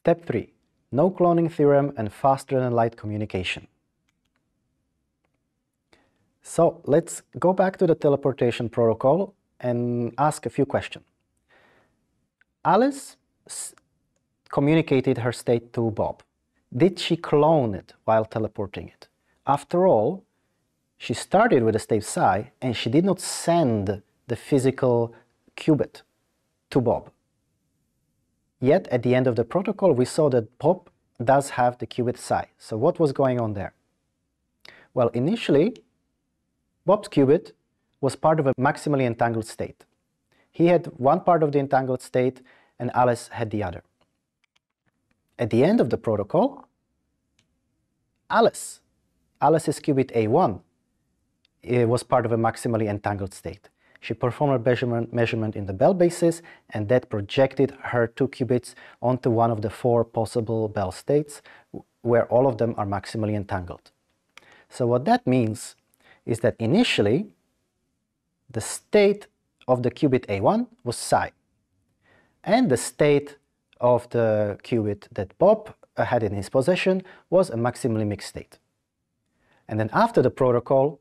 Step 3. No cloning theorem and faster than light communication. So let's go back to the teleportation protocol and ask a few questions. Alice communicated her state to Bob. Did she clone it while teleporting it? After all, she started with a state psi and she did not send the physical qubit to Bob. Yet at the end of the protocol, we saw that Bob does have the qubit psi. So what was going on there? Well, initially, Bob's qubit was part of a maximally entangled state. He had one part of the entangled state and Alice had the other. At the end of the protocol, Alice, Alice's qubit A1, eh, was part of a maximally entangled state. She performed a measurement, measurement in the Bell basis and that projected her two qubits onto one of the four possible Bell states where all of them are maximally entangled. So what that means is that initially the state of the qubit A1 was psi and the state of the qubit that Bob uh, had in his possession was a maximally mixed state. And then after the protocol,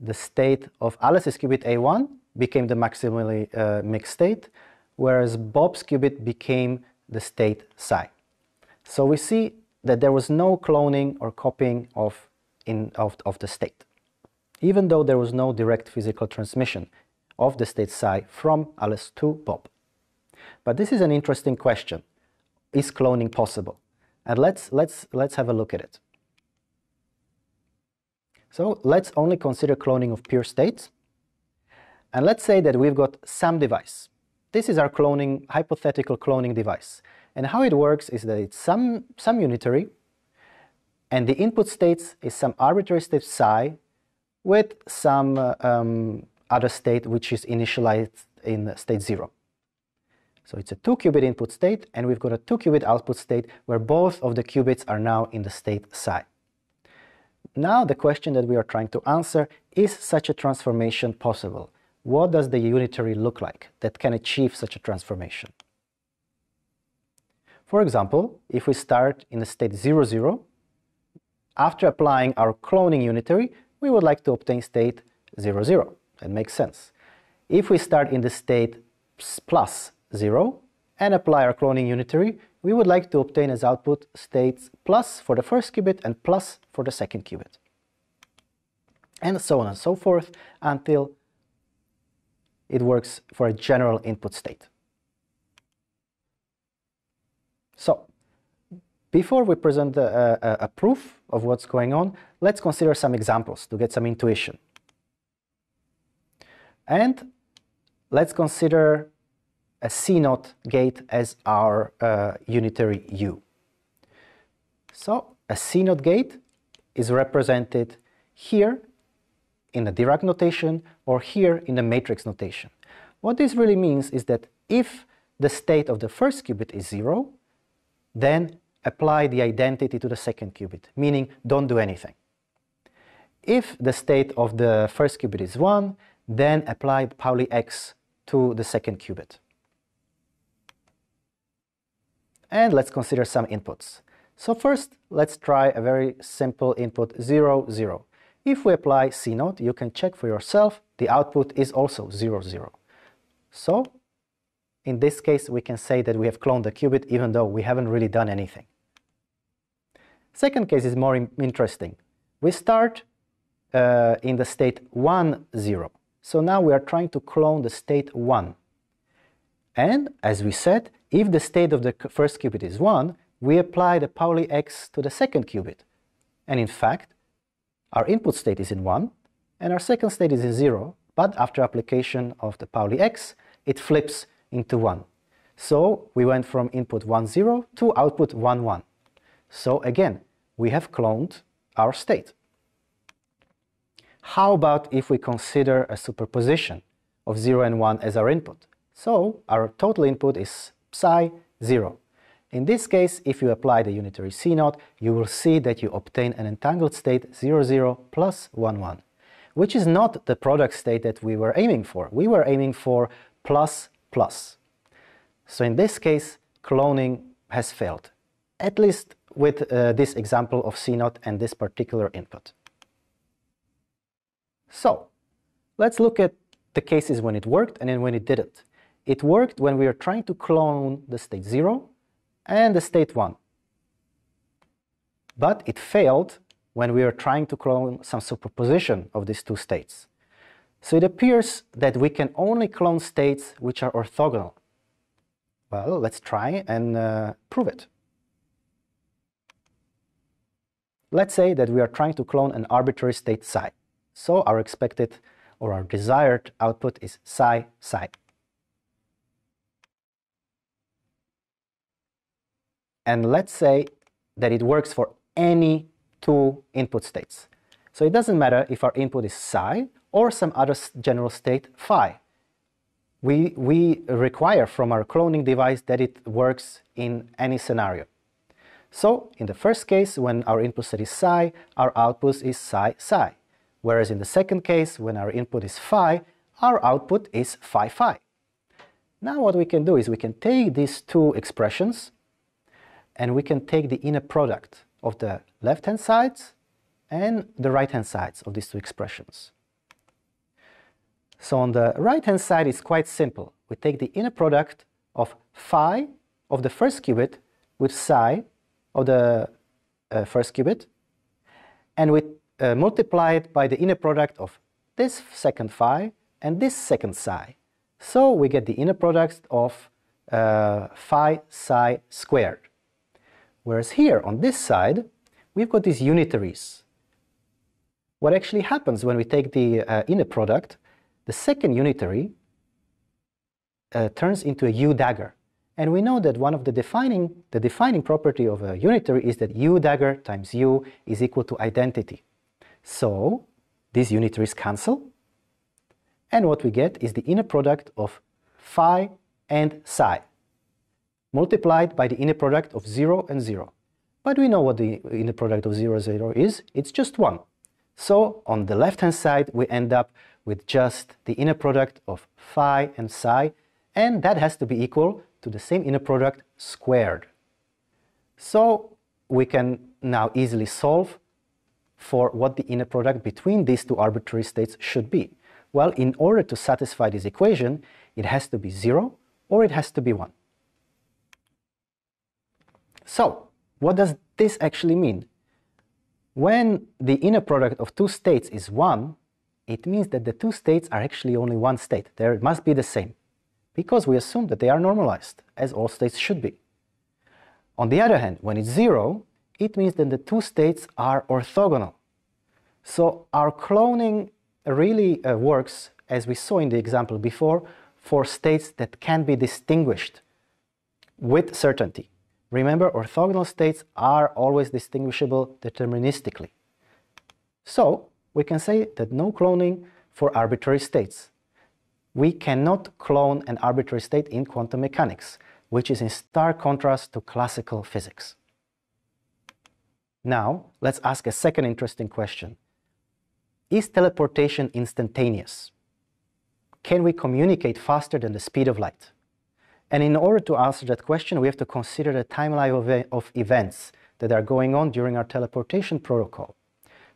the state of Alice's qubit A1 became the maximally uh, mixed state, whereas Bob's qubit became the state psi. So we see that there was no cloning or copying of, in, of, of the state, even though there was no direct physical transmission of the state psi from Alice to Bob. But this is an interesting question. Is cloning possible? And let's, let's, let's have a look at it. So let's only consider cloning of pure states. And let's say that we've got some device. This is our cloning, hypothetical cloning device. And how it works is that it's some, some unitary, and the input states is some arbitrary state psi with some uh, um, other state which is initialized in state zero. So it's a two qubit input state, and we've got a two qubit output state where both of the qubits are now in the state psi. Now the question that we are trying to answer, is such a transformation possible? What does the unitary look like that can achieve such a transformation? For example, if we start in the state 0, 0, after applying our cloning unitary, we would like to obtain state 0, 0. That makes sense. If we start in the state plus 0 and apply our cloning unitary, we would like to obtain as output states plus for the first qubit and plus for the second qubit. And so on and so forth until it works for a general input state. So, before we present a, a, a, proof of what's going on, let's consider some examples to get some intuition. And let's consider a CNOT gate as our uh, unitary U. So a CNOT gate is represented here in the Dirac notation or here in the matrix notation. What this really means is that if the state of the first qubit is zero, then apply the identity to the second qubit, meaning don't do anything. If the state of the first qubit is 1, then apply Pauli X to the second qubit. And let's consider some inputs. So first, let's try a very simple input 0, 0. If we apply CNOT, you can check for yourself, the output is also 0, 0. So, in this case, we can say that we have cloned the qubit even though we haven't really done anything. Second case is more interesting. We start uh, in the state 1, 0. So now we are trying to clone the state 1. And, as we said, if the state of the first qubit is 1, we apply the Pauli X to the second qubit. And in fact, our input state is in 1 and our second state is in 0, but after application of the Pauli X, it flips into 1. So we went from input 1, 0 to output 1, 1. So again, we have cloned our state. How about if we consider a superposition of 0 and 1 as our input? So our total input is psi 0. In this case, if you apply the unitary CNOT, you will see that you obtain an entangled state 0, 0 plus 1, 1, which is not the product state that we were aiming for. We were aiming for plus plus. So in this case, cloning has failed. at least with uh, this example of CNOT and this particular input. So, let's look at the cases when it worked and then when it didn't. It worked when we were trying to clone the state 0 and the state 1. But it failed when we were trying to clone some superposition of these two states. So it appears that we can only clone states which are orthogonal. Well, let's try and uh, prove it. Let's say that we are trying to clone an arbitrary state psi. So our expected or our desired output is psi psi. And let's say that it works for any two input states. So it doesn't matter if our input is psi or some other general state phi. We, we require from our cloning device that it works in any scenario. So in the first case, when our input state is psi, our output is psi psi. Whereas in the second case, when our input is phi, our output is phi phi. Now what we can do is we can take these two expressions and we can take the inner product of the left-hand sides and the right-hand sides of these two expressions. So on the right-hand side, it's quite simple. We take the inner product of phi of the first qubit with psi of the uh, first qubit, and we uh, multiply it by the inner product of this second phi and this second psi. So we get the inner product of uh, phi psi squared. Whereas here on this side, we've got these unitaries. What actually happens when we take the uh, inner product, the second unitary uh, turns into a U dagger. And we know that one of the defining, the defining property of a unitary is that U dagger times U is equal to identity. So these unitaries cancel. And what we get is the inner product of phi and psi multiplied by the inner product of 0 and 0. But we know what the inner product of 0, 0 is. It's just 1. So on the left-hand side, we end up with just the inner product of phi and psi, and that has to be equal to the same inner product squared. So we can now easily solve for what the inner product between these two arbitrary states should be. Well, in order to satisfy this equation, it has to be 0 or it has to be 1. So, what does this actually mean? When the inner product of two states is 1, it means that the two states are actually only one state. They must be the same, because we assume that they are normalized, as all states should be. On the other hand, when it's 0, it means that the two states are orthogonal. So our cloning really uh, works, as we saw in the example before, for states that can be distinguished with certainty. Remember, orthogonal states are always distinguishable deterministically. So, we can say that no cloning for arbitrary states. We cannot clone an arbitrary state in quantum mechanics, which is in stark contrast to classical physics. Now, let's ask a second interesting question. Is teleportation instantaneous? Can we communicate faster than the speed of light? And in order to answer that question, we have to consider the timeline of, of events that are going on during our teleportation protocol.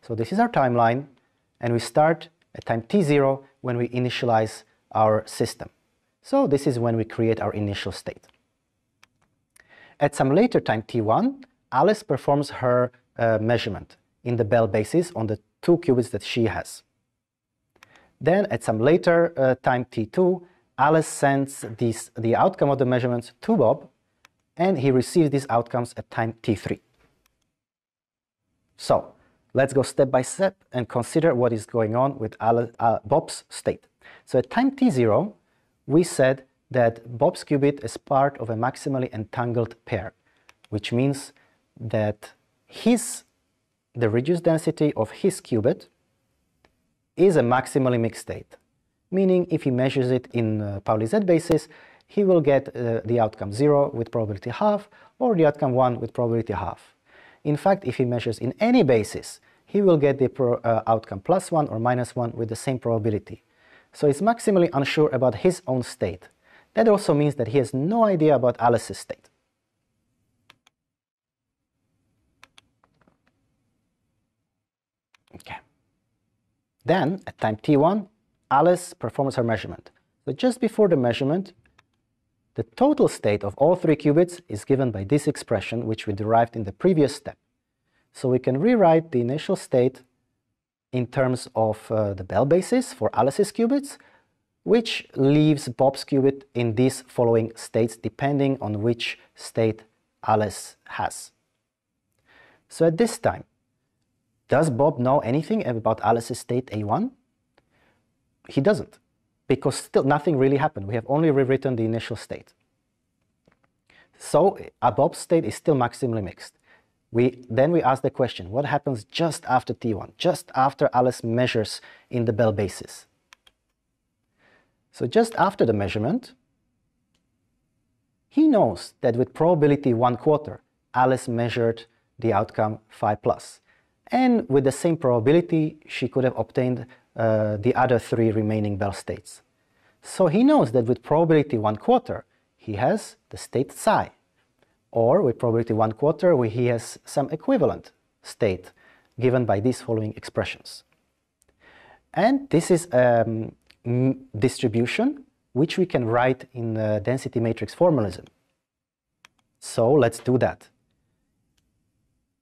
So this is our timeline, and we start at time t0 when we initialize our system. So this is when we create our initial state. At some later time t1, Alice performs her uh, measurement in the Bell basis on the two qubits that she has. Then at some later uh, time t2, Alice sends these, the outcome of the measurements to Bob, and he receives these outcomes at time t3. So, let's go step by step and consider what is going on with Alice, uh, Bob's state. So at time t0, we said that Bob's qubit is part of a maximally entangled pair, which means that his, the reduced density of his qubit is a maximally mixed state meaning if he measures it in uh, Pauli Z basis, he will get uh, the outcome 0 with probability half or the outcome 1 with probability half. In fact, if he measures in any basis, he will get the pro, uh, outcome plus 1 or minus 1 with the same probability. So he's maximally unsure about his own state. That also means that he has no idea about Alice's state. Okay. Then, at time t1, Alice performs her measurement. So just before the measurement, the total state of all three qubits is given by this expression, which we derived in the previous step. So we can rewrite the initial state in terms of uh, the Bell basis for Alice's qubits, which leaves Bob's qubit in these following states depending on which state Alice has. So at this time, does Bob know anything about Alice's state A1? He doesn't, because still nothing really happened. We have only rewritten the initial state. So a Bob's state is still maximally mixed. We, then we ask the question, what happens just after T1, just after Alice measures in the Bell basis? So just after the measurement, he knows that with probability one quarter, Alice measured the outcome phi plus. And with the same probability, she could have obtained uh, the other three remaining Bell states. So he knows that with probability one quarter, he has the state psi. Or with probability one quarter, he has some equivalent state given by these following expressions. And this is a um, distribution which we can write in the density matrix formalism. So let's do that.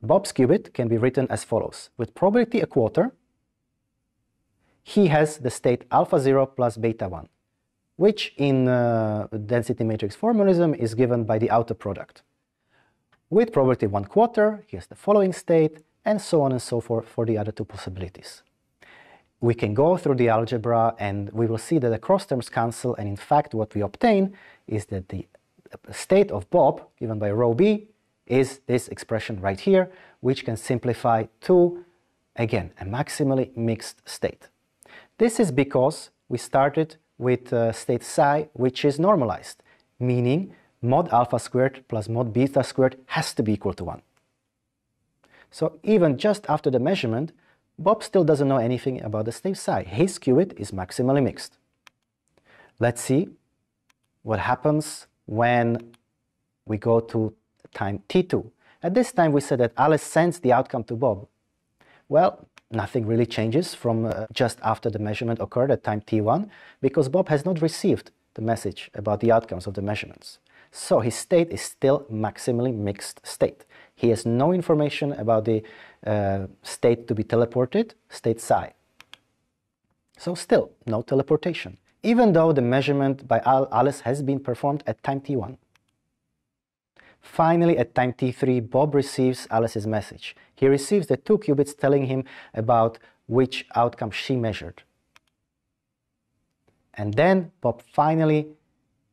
Bob's qubit can be written as follows. With probability a quarter, he has the state alpha 0 plus beta 1, which in uh, density matrix formalism is given by the outer product. With probability 1 quarter, he has the following state, and so on and so forth for the other two possibilities. We can go through the algebra and we will see that the cross terms cancel and in fact what we obtain is that the state of Bob given by rho b is this expression right here, which can simplify to, again, a maximally mixed state. This is because we started with uh, state psi, which is normalized, meaning mod alpha squared plus mod beta squared has to be equal to 1. So even just after the measurement, Bob still doesn't know anything about the state psi. His qubit is maximally mixed. Let's see what happens when we go to time t2. At this time we said that Alice sends the outcome to Bob. Well, nothing really changes from uh, just after the measurement occurred at time t1 because Bob has not received the message about the outcomes of the measurements. So his state is still maximally mixed state. He has no information about the uh, state to be teleported, state psi. So still, no teleportation, even though the measurement by Alice has been performed at time t1. Finally, at time t3, Bob receives Alice's message. He receives the two qubits telling him about which outcome she measured. And then Bob finally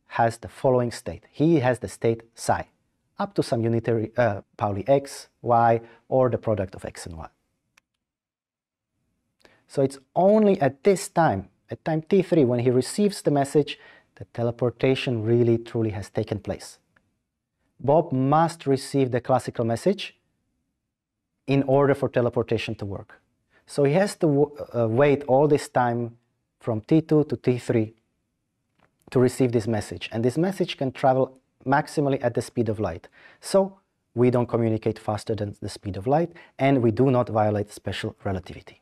has the following state. He has the state psi, up to some unitary uh, Pauli x, y, or the product of x and y. So it's only at this time, at time t3, when he receives the message, that teleportation really truly has taken place. Bob must receive the classical message in order for teleportation to work. So he has to uh, wait all this time from T2 to T3 to receive this message. And this message can travel maximally at the speed of light. So we don't communicate faster than the speed of light and we do not violate special relativity.